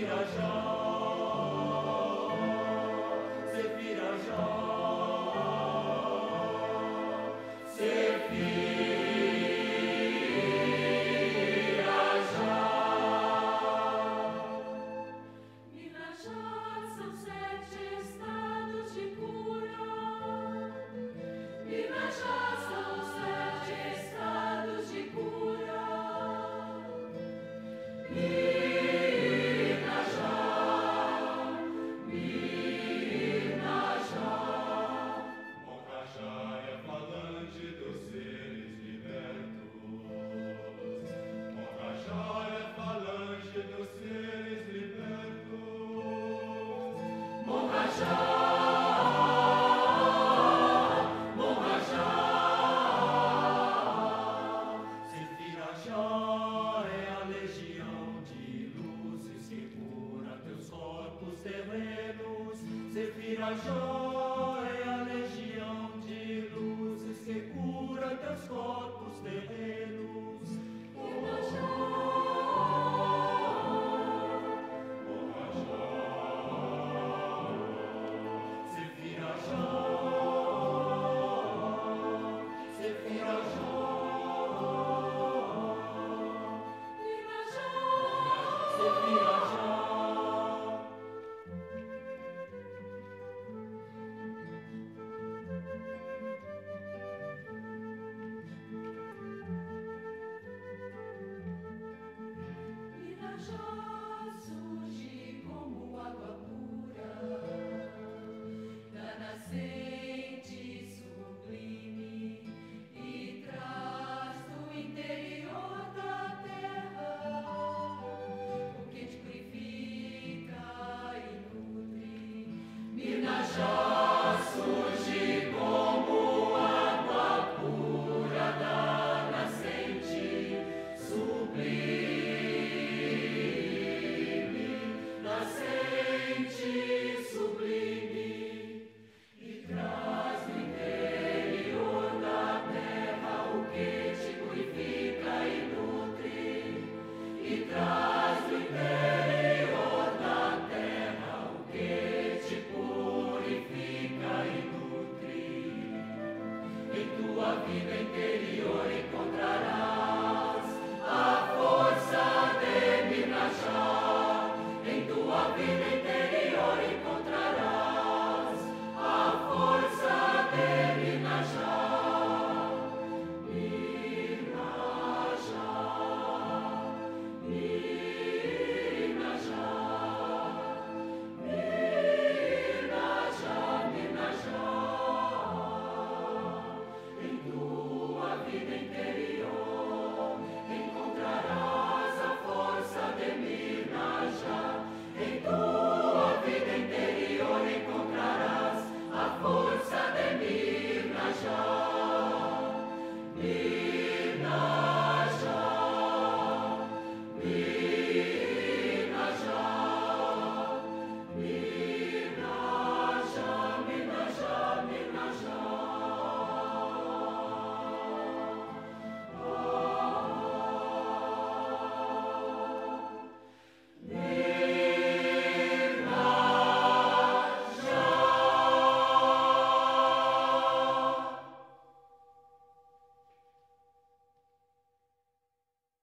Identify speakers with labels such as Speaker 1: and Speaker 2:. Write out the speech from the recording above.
Speaker 1: Shira Shah. Marajó é a legião de luzes que cura teus corpos terrenos.